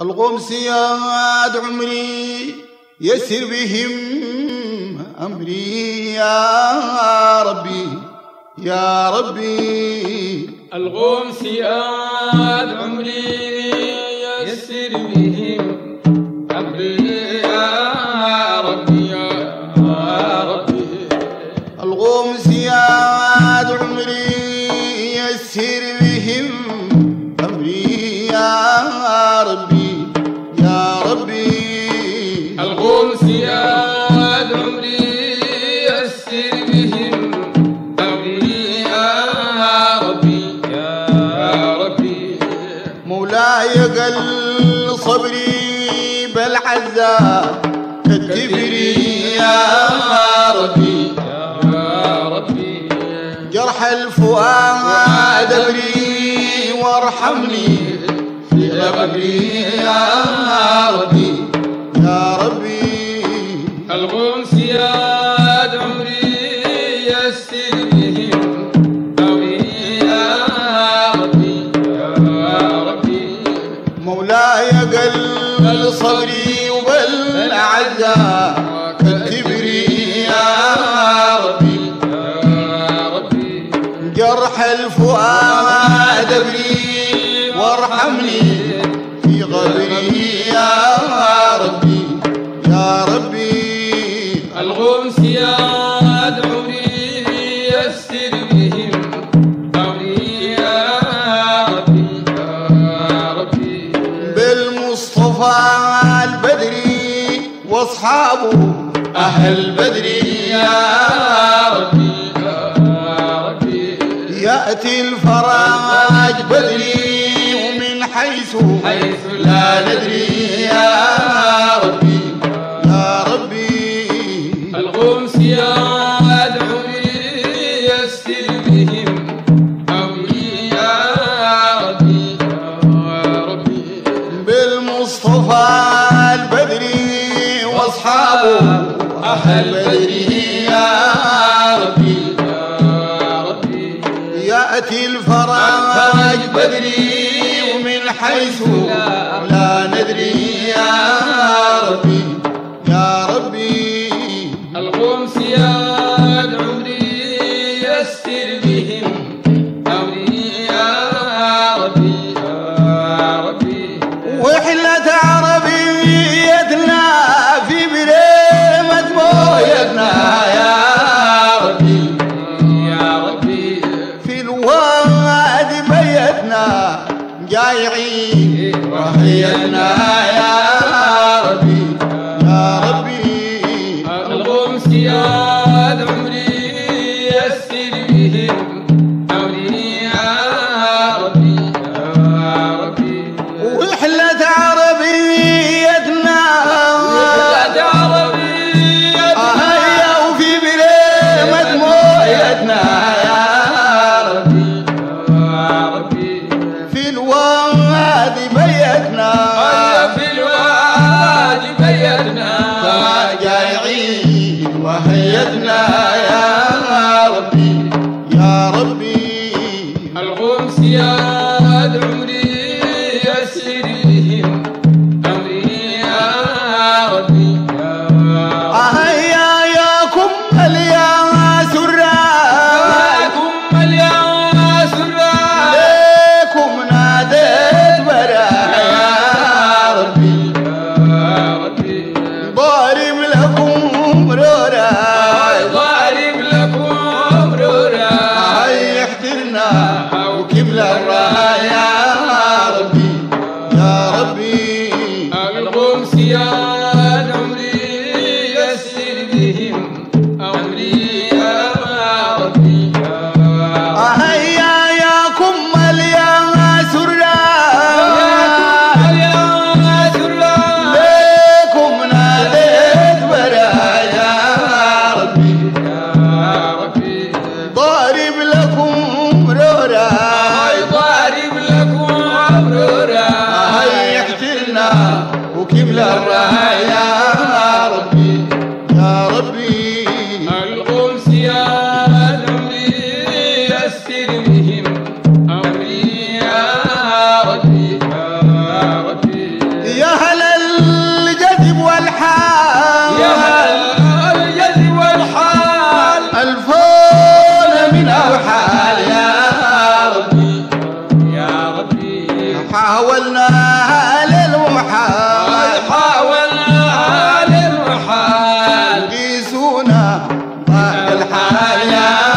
الغمسيات عمري يسر بهم أمري. يا ربي يا ربي. الغمسيات عمري يسر بهم أمري. يا ربي يا ربي. الغمسيات مولاي قل صبري بل كتفري يا ربي يا ربي. جرح الفؤاد أبري وارحمني. في قبري يا ربي يا ربي. الفؤاد ابري وارحمني في قبري يا ربي يا ربي. الغمسيات عمري يسر بهم يا ربي يا ربي. بالمصطفى البدري واصحابه أهل بدري يا ياتي الفرج بدري ومن حيث حيث لا ندري يا ربي. يا ربي. يسر بهم أمري يا ربي. يا ربي بالمصطفى البدري واصحابه أهل بدري يا ياتي الفرج بدري ومن حيث لا ندري يا ربي يا ربي. الغمسيات الغمس يا أدعو لي. الحياة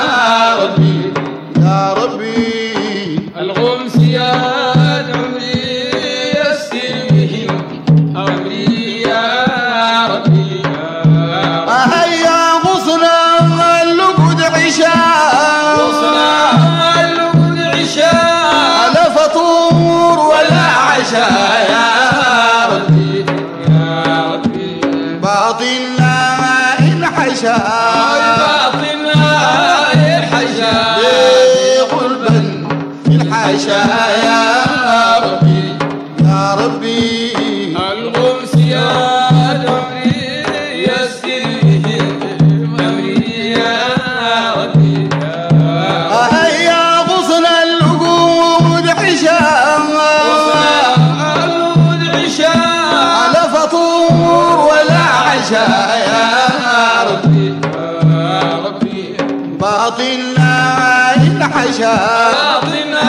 باطنا الحشا باطنا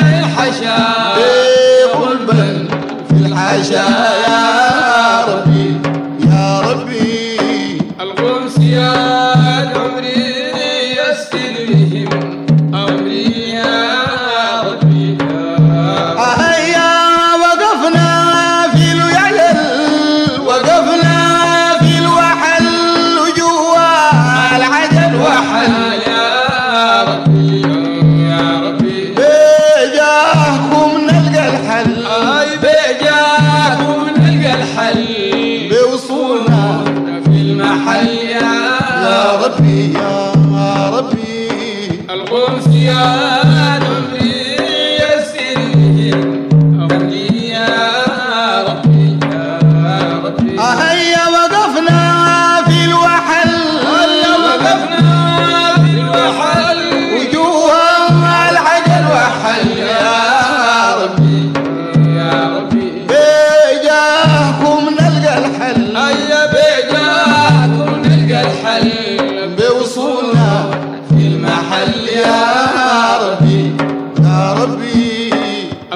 الحشا. إيه، في قلب في الحشا. يا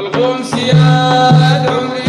Al-Qumsiyah, al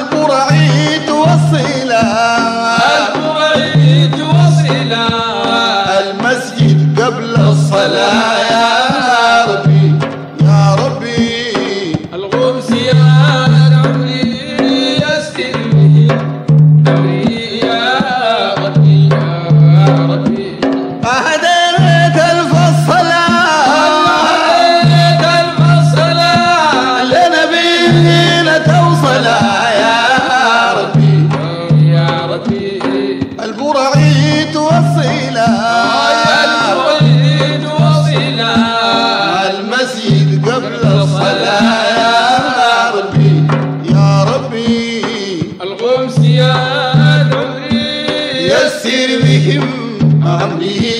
البرعي توصلا العيد قبل الصلاة يا ربي. يا ربي. الغمس يا عمري يسر بهم أمري